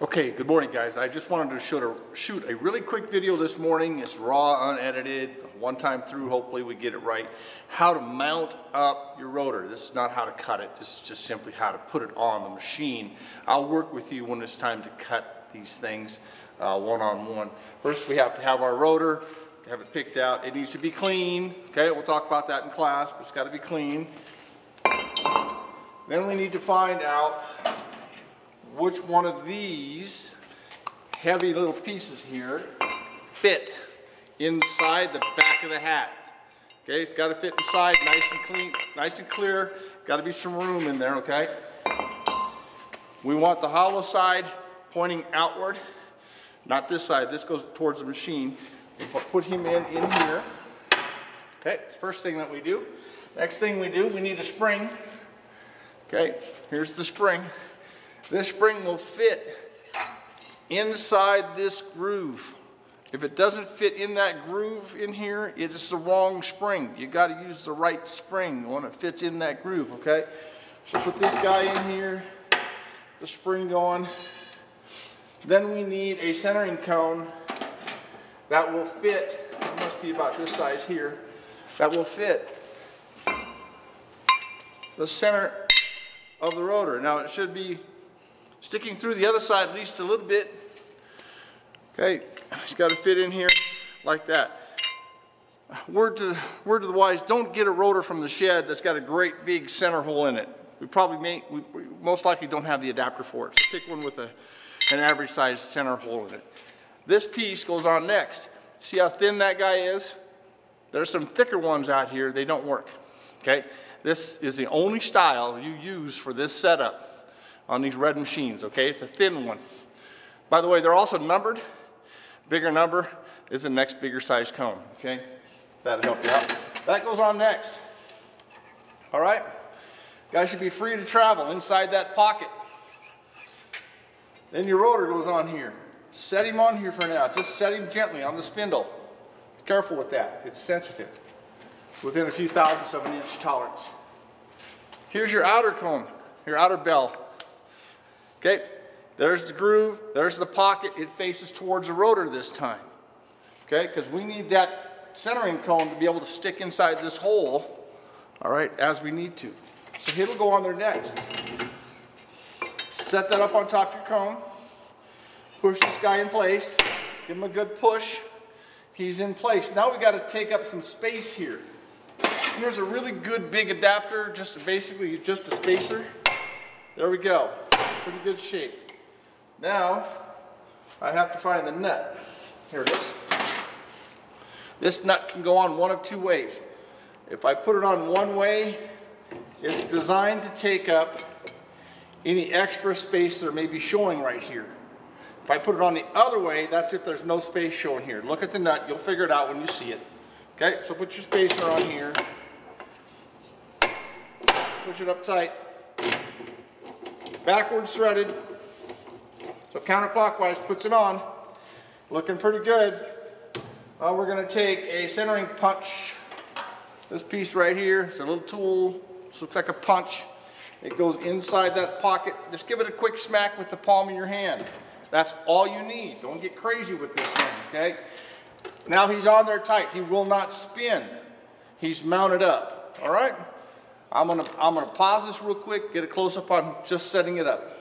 Okay, good morning guys. I just wanted to shoot a, shoot a really quick video this morning. It's raw, unedited, one time through, hopefully we get it right. How to mount up your rotor. This is not how to cut it, this is just simply how to put it on the machine. I'll work with you when it's time to cut these things uh, one-on-one. -on -one. First we have to have our rotor, have it picked out. It needs to be clean, okay? We'll talk about that in class, but it's got to be clean. Then we need to find out which one of these heavy little pieces here fit inside the back of the hat. Okay, it's got to fit inside nice and clean, nice and clear. Got to be some room in there, okay? We want the hollow side pointing outward, not this side. This goes towards the machine. We put him in in here. Okay, first thing that we do. Next thing we do, we need a spring. Okay, here's the spring. This spring will fit inside this groove. If it doesn't fit in that groove in here, it is the wrong spring. You got to use the right spring when it fits in that groove, okay? So put this guy in here, the spring going. Then we need a centering cone that will fit, it must be about this size here, that will fit the center of the rotor. Now it should be sticking through the other side at least a little bit. Okay, it's got to fit in here like that. Word to, the, word to the wise, don't get a rotor from the shed that's got a great big center hole in it. We probably may, we, we most likely don't have the adapter for it. So pick one with a, an average sized center hole in it. This piece goes on next. See how thin that guy is? There's some thicker ones out here, they don't work. Okay, this is the only style you use for this setup on these red machines, okay? It's a thin one. By the way, they're also numbered. Bigger number is the next bigger size cone, okay? That'll help you out. That goes on next. All right? Guy should be free to travel inside that pocket. Then your rotor goes on here. Set him on here for now. Just set him gently on the spindle. Be careful with that. It's sensitive. Within a few thousandths of an inch tolerance. Here's your outer cone, your outer bell. Okay, there's the groove, there's the pocket, it faces towards the rotor this time. Okay, because we need that centering cone to be able to stick inside this hole, all right, as we need to. So it'll go on there next. Set that up on top of your cone, push this guy in place, give him a good push, he's in place. Now we got to take up some space here. Here's a really good big adapter, just basically just a spacer. There we go pretty good shape. Now, I have to find the nut. Here it is. This nut can go on one of two ways. If I put it on one way, it's designed to take up any extra space there may be showing right here. If I put it on the other way, that's if there's no space showing here. Look at the nut, you'll figure it out when you see it. Okay, so put your spacer on here. Push it up tight backwards threaded. So counterclockwise puts it on. Looking pretty good. Well, we're going to take a centering punch. This piece right here, it's a little tool. This looks like a punch. It goes inside that pocket. Just give it a quick smack with the palm of your hand. That's all you need. Don't get crazy with this thing, okay? Now he's on there tight. He will not spin. He's mounted up, all right? I'm gonna, I'm gonna pause this real quick, get a close up on just setting it up.